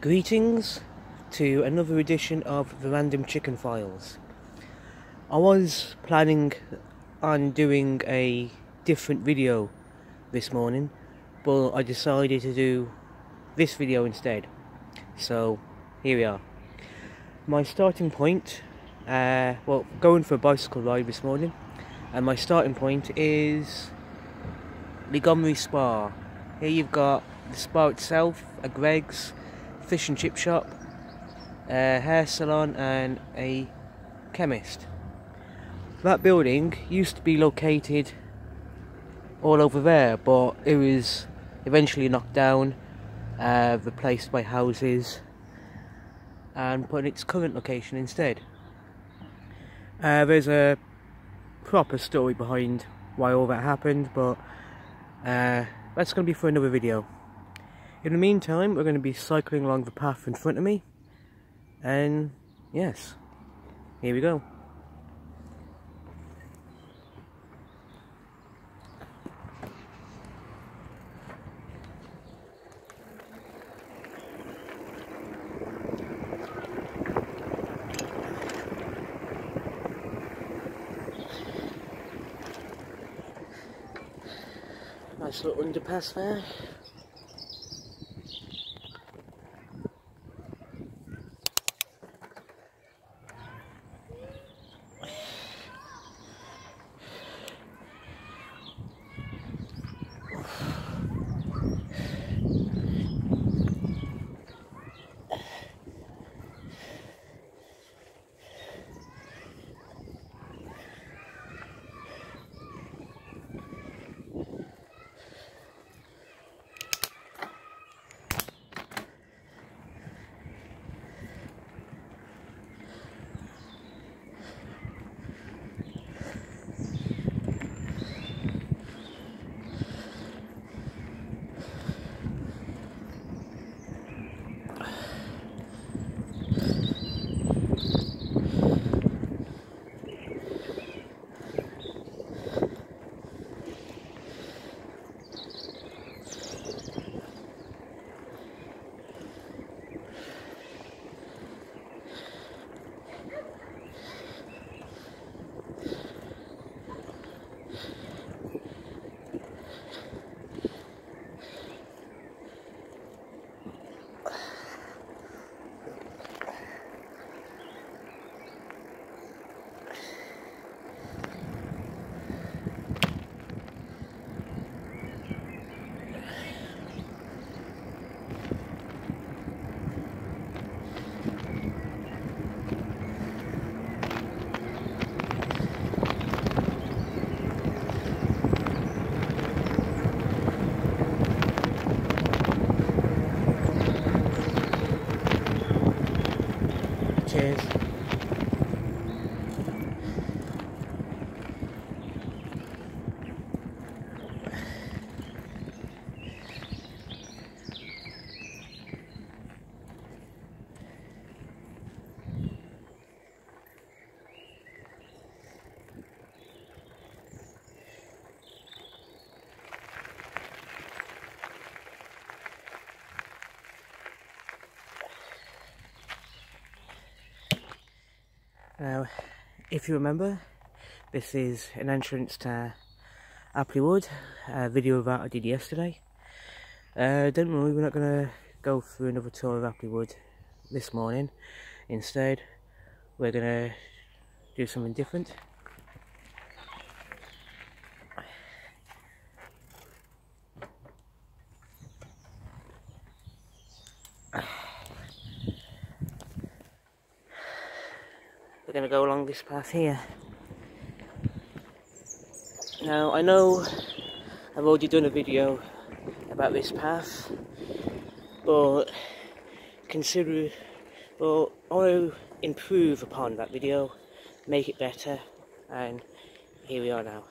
Greetings to another edition of the Random Chicken Files. I was planning on doing a different video this morning, but I decided to do this video instead. So here we are. My starting point, uh, well, going for a bicycle ride this morning, and my starting point is Leegomery Spa. Here you've got the spa itself, a Greggs, fish and chip shop, a hair salon, and a chemist. That building used to be located all over there, but it was eventually knocked down, uh, replaced by houses, and put in its current location instead. Uh, there's a proper story behind why all that happened, but uh, that's going to be for another video. In the meantime, we're going to be cycling along the path in front of me, and yes, here we go. Nice little underpass there. Now, if you remember, this is an entrance to Apley Wood, a video of that I did yesterday. Uh, don't worry, we're not going to go through another tour of Apley Wood this morning. Instead, we're going to do something different. Going to go along this path here. Now, I know I've already done a video about this path, but consider, well, I want to improve upon that video, make it better, and here we are now.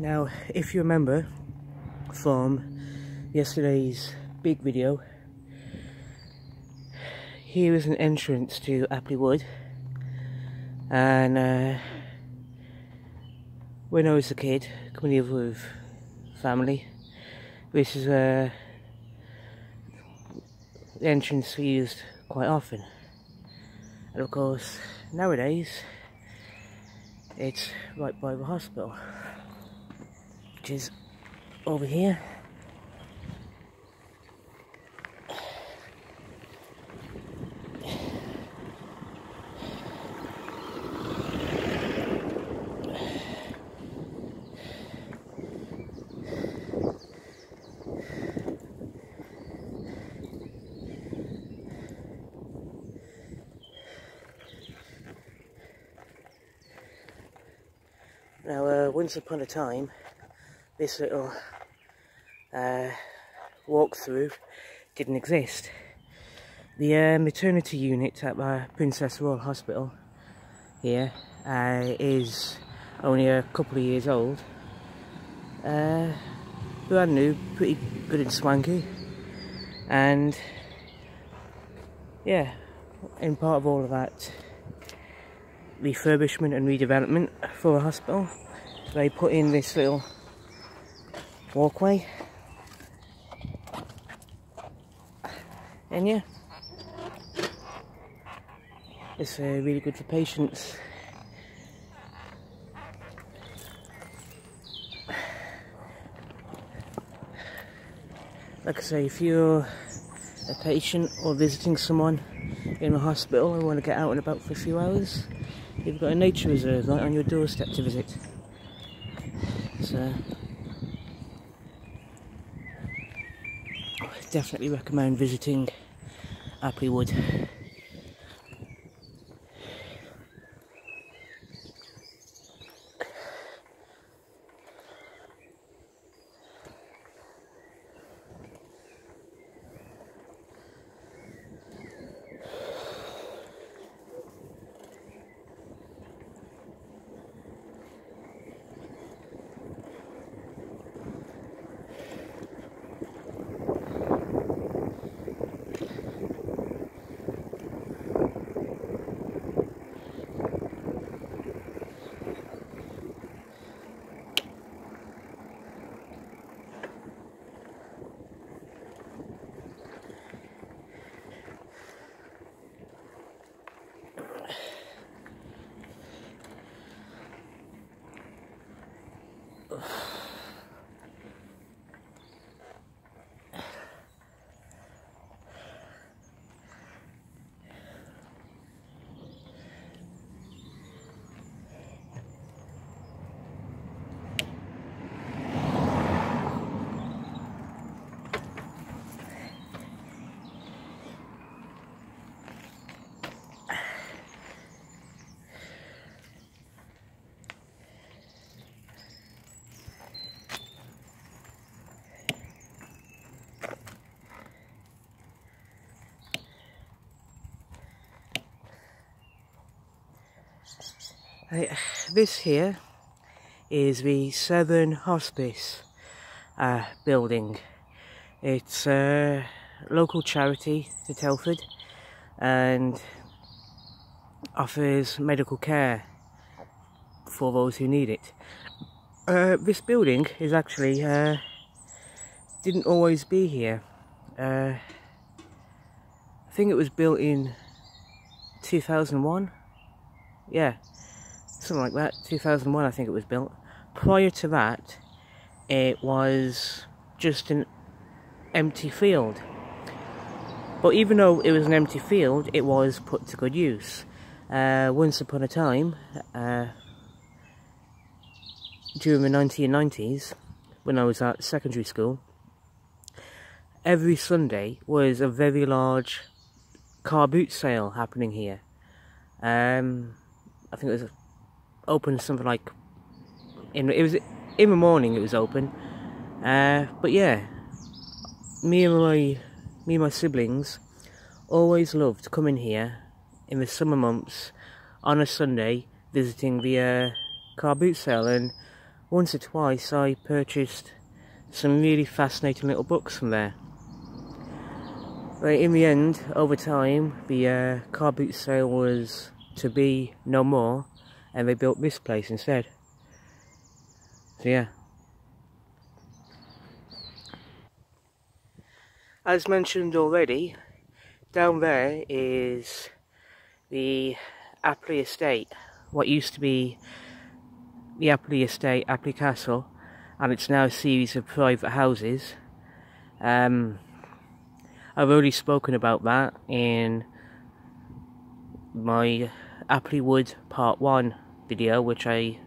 Now, if you remember from yesterday's big video, here is an entrance to Apley Wood, and uh, when I was a kid, coming here with family, this is uh, the entrance we used quite often. And of course, nowadays, it's right by the hospital, which is over here. Now, uh, once upon a time, this little uh, walkthrough didn't exist. The uh, maternity unit at uh, Princess Royal Hospital here uh, is only a couple of years old. Uh, brand new, pretty good and swanky. And yeah, in part of all of that refurbishment and redevelopment for a hospital. They put in this little walkway. And yeah, it's uh, really good for patients. Like I say, if you're a patient or visiting someone in a hospital and want to get out and about for a few hours, you've got a nature reserve right on your doorstep to visit. So, definitely recommend visiting Apley this here is the Severn Hospice uh, building. It's a local charity to Telford and offers medical care for those who need it. Uh, this building is actually uh, didn't always be here. Uh, I think it was built in 2001. Yeah, something like that. 2001, I think it was built. Prior to that, it was just an empty field. But even though it was an empty field, it was put to good use. Uh, once upon a time, uh, during the 1990s, when I was at secondary school, every Sunday was a very large car boot sale happening here. Um, I think it was open something like in it was in the morning. It was open, uh, but yeah, me and my me and my siblings always loved coming here in the summer months on a Sunday visiting the uh, car boot sale and once or twice I purchased some really fascinating little books from there. But in the end, over time, the uh, car boot sale was to be no more, and they built this place instead. So yeah. As mentioned already, down there is the Apley Estate, what used to be the Apley Estate, Apley Castle, and it's now a series of private houses. Um, I've already spoken about that in my Apley Wood Part 1 video, which I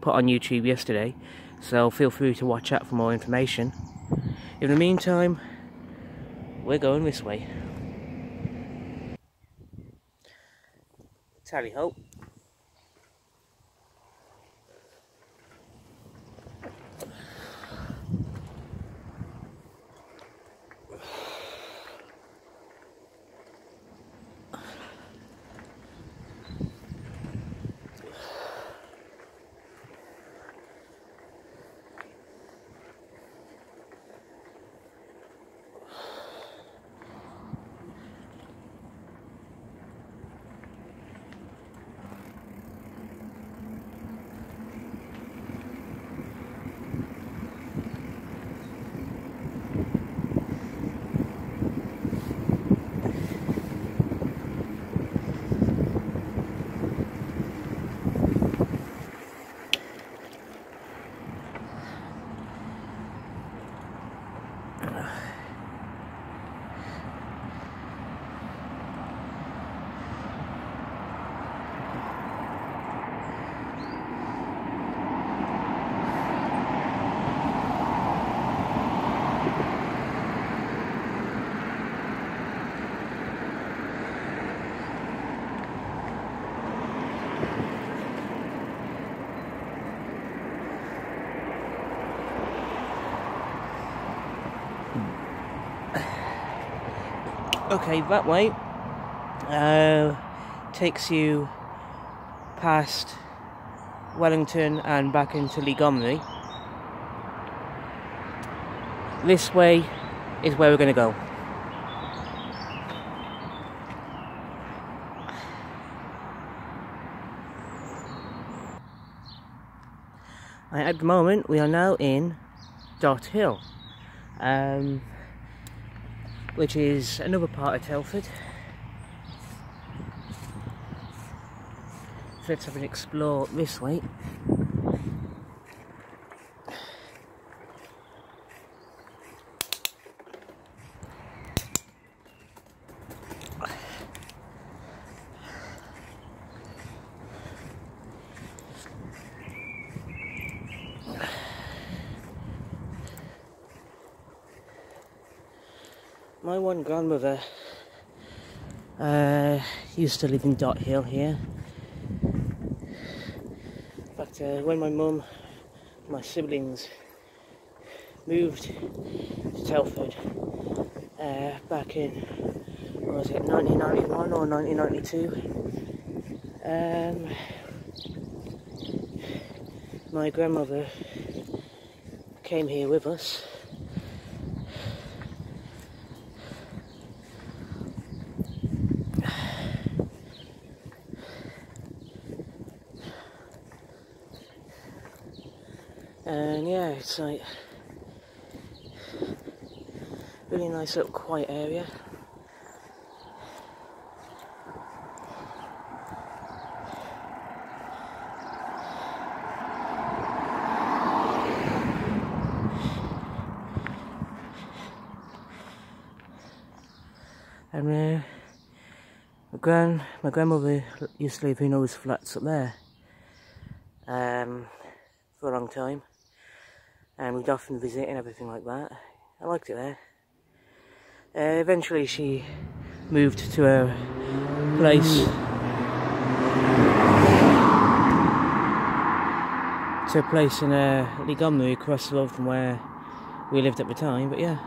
put on YouTube yesterday, so feel free to watch out for more information. In the meantime, we're going this way. Tally ho. Okay, that way uh, takes you past Wellington and back into Leigh This way is where we're going to go. at the moment, we are now in Dothill. Um, which is another part of Telford. So let's have an explore this way. My one grandmother uh, used to live in Dothill here. But uh, when my mum, my siblings moved to Telford uh, back in, what was it, 1991 or 1992, um, my grandmother came here with us and yeah it's like really nice little quiet area and uh, my grand my grandmother used to live in those flats up there um, for a long time and we'd often visit and everything like that. I liked it there. Uh, eventually she moved to a place to a place in uh, across the road from where we lived at the time, but yeah.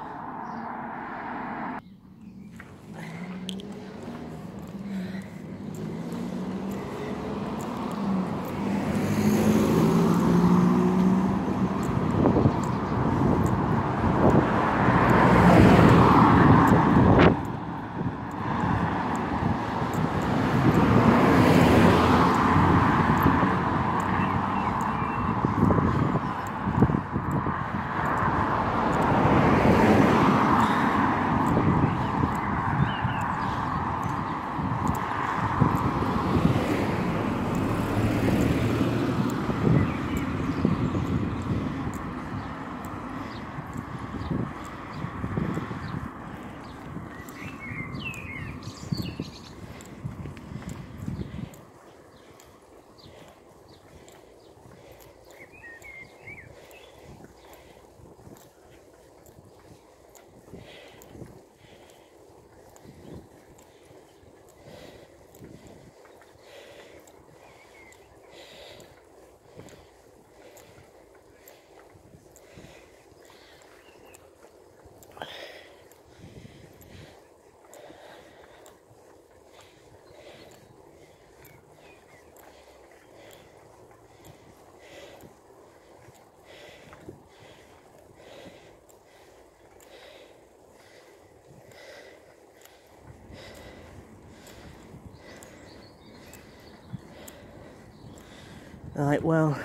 Right, well,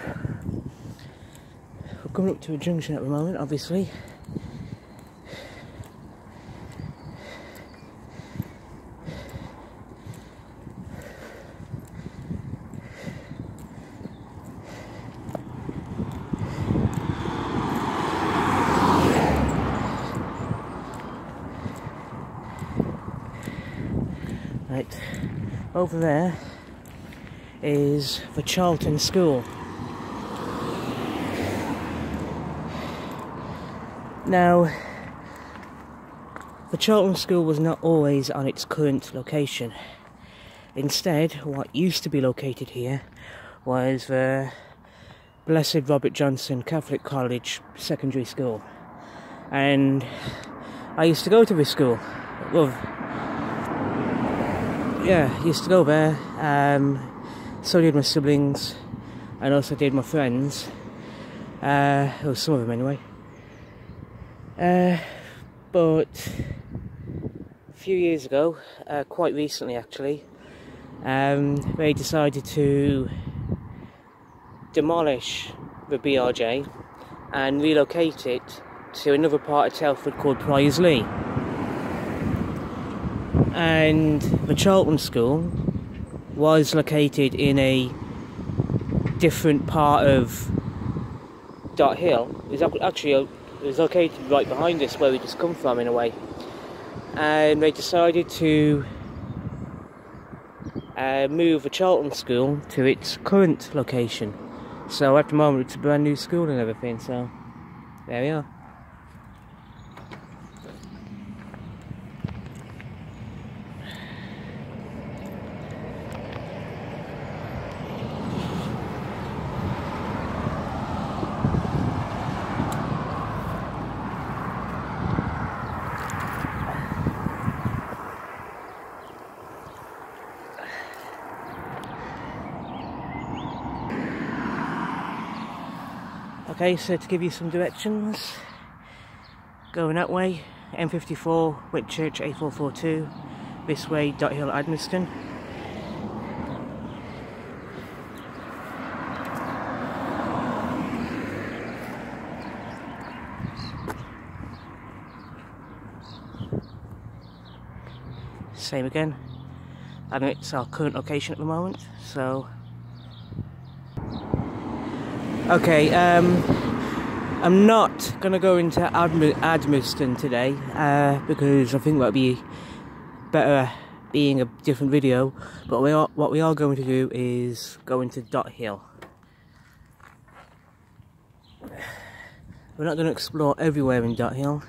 we're coming up to a junction at the moment, obviously. Right, over there is the Charlton School. Now, the Charlton School was not always on its current location. Instead, what used to be located here was the Blessed Robert Johnson Catholic College Secondary School. And I used to go to this school. Yeah, used to go there. Um, so did my siblings, and also did my friends. Uh, or some of them anyway. Uh, but a few years ago, uh, quite recently actually, um, they decided to demolish the BRJ and relocate it to another part of Telford called Priorslee. And the Charlton School was located in a different part of Dothill. It's actually it was located right behind us where we just come from in a way. And they decided to uh, move the Charlton School to its current location. So at the moment it's a brand new school and everything, so there we are. So to give you some directions, going that way, M54, Whitchurch, A442, this way, Dot Hill, Admaston. Same again, and it's our current location at the moment, so Okay, um, I'm not going to go into Admi Admaston today uh, because I think that'd be better being a different video. But we are, what we are going to do is go into Dothill. We're not going to explore everywhere in Dothill.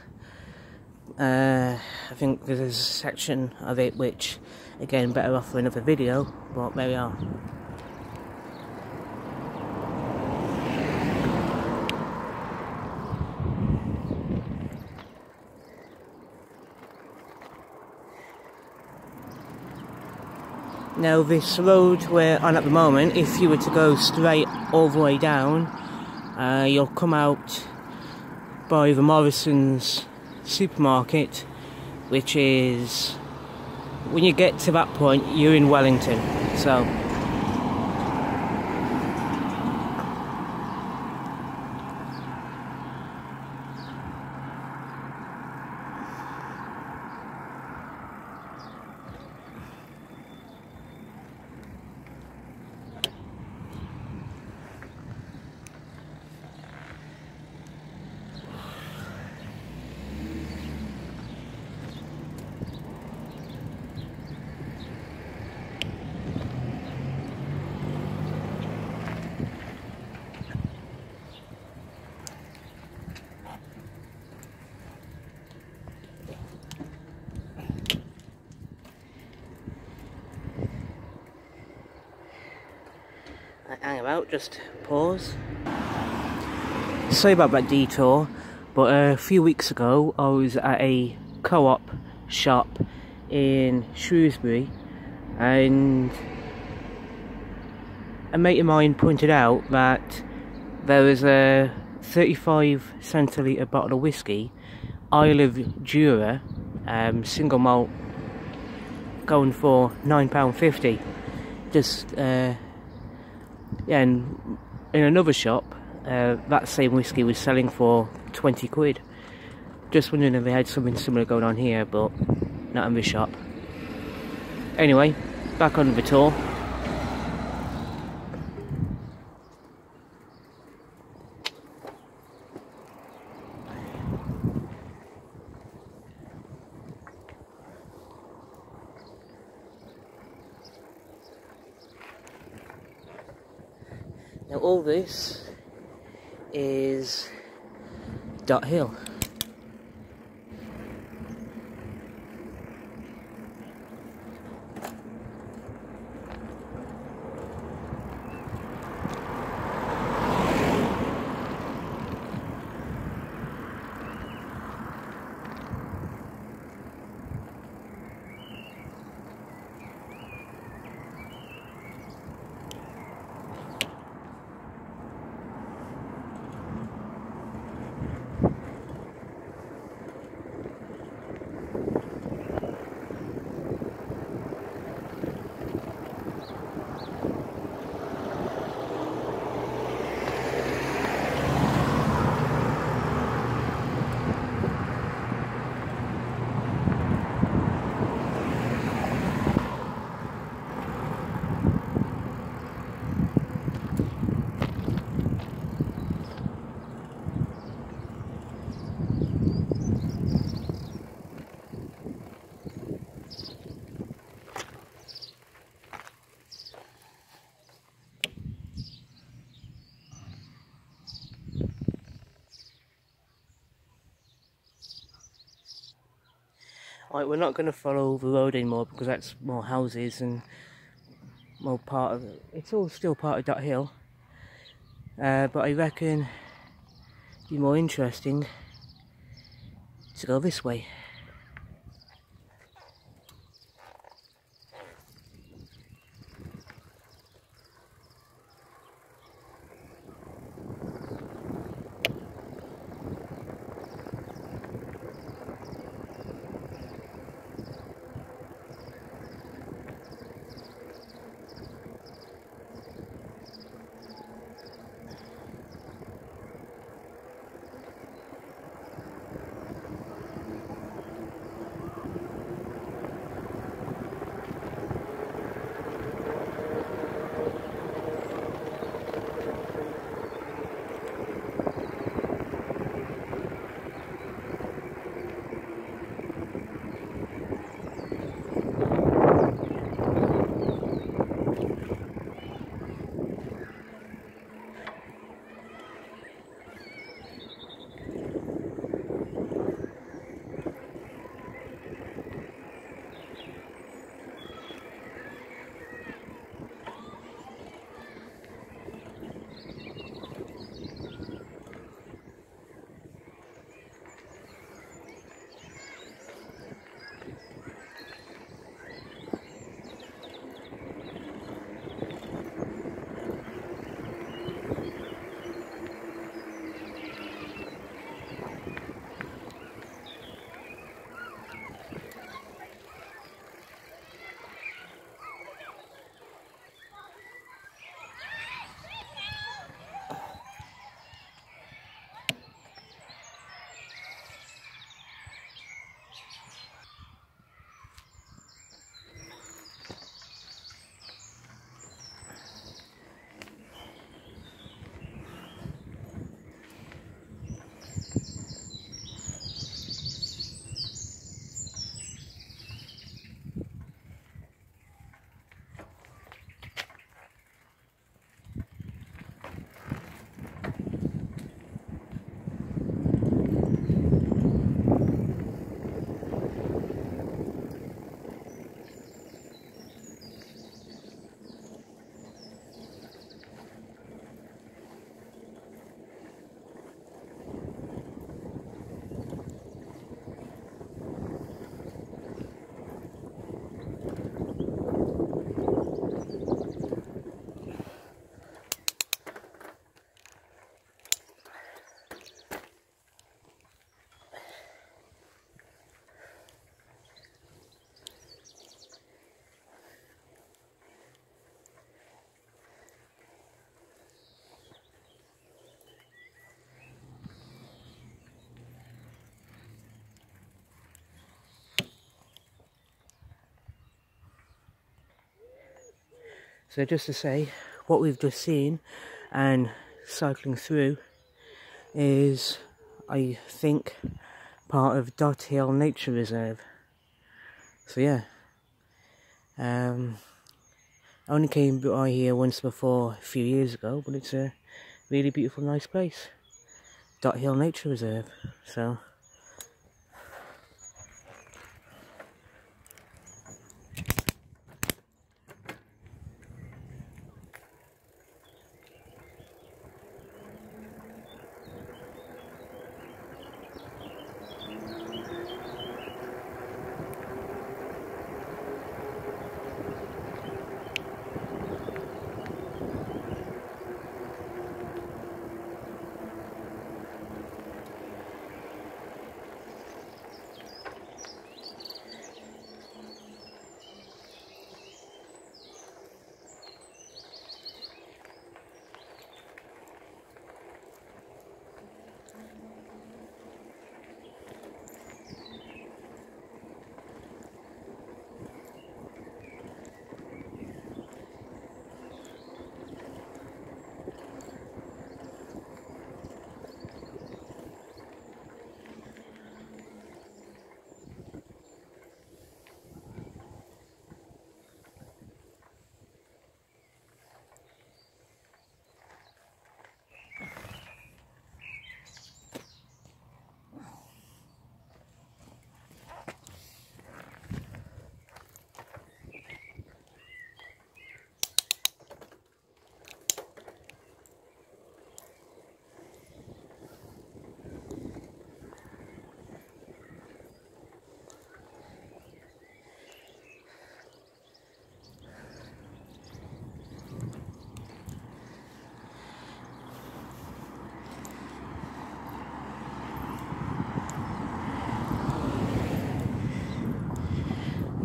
Uh, I think there's a section of it which, again, better off for another video, but there we are. Now this road we're on at the moment, if you were to go straight all the way down, uh, you'll come out by the Morrison's supermarket, which is, when you get to that point, you're in Wellington. So hang about, just pause. Sorry about that detour, but a few weeks ago I was at a co-op shop in Shrewsbury and a mate of mine pointed out that there was a 35 centilitre bottle of whiskey, Isle of Jura, um, single malt, going for £9.50. Just uh, Yeah, and in another shop, uh, that same whiskey was selling for 20 quid. Just wondering if they had something similar going on here, but not in this shop. Anyway, back on the tour. Now all this is Dothill. Right, we're not going to follow the road anymore because that's more houses and more part of it. It's all still part of that hill. Uh, but I reckon it'd be more interesting to go this way. So just to say, what we've just seen and cycling through is, I think, part of Dothill Nature Reserve. So yeah, um, I only came by here once before a few years ago, but it's a really beautiful, nice place. Dothill Nature Reserve. So.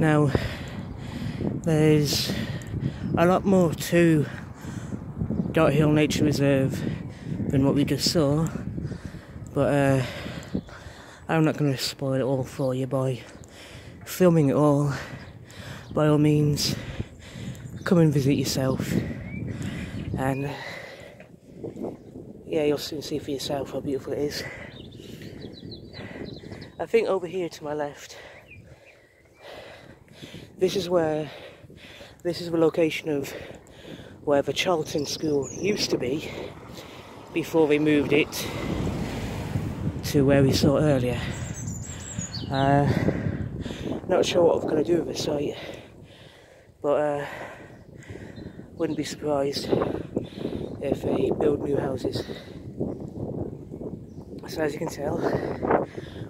Now, there's a lot more to Dothill Nature Reserve than what we just saw, but uh, I'm not going to spoil it all for you by filming it all. By all means, come and visit yourself, and yeah, you'll soon see for yourself how beautiful it is. I think over here to my left this is where, this is the location of where the Charlton School used to be before they moved it to where we saw earlier. Uh, not sure what I'm going to do with the site, but uh, wouldn't be surprised if they build new houses. So as you can tell,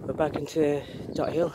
we're back into Dothill.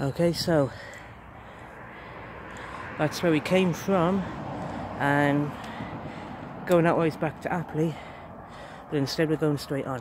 Okay, so that's where we came from, and going that way is back to Apley, but instead we're going straight on.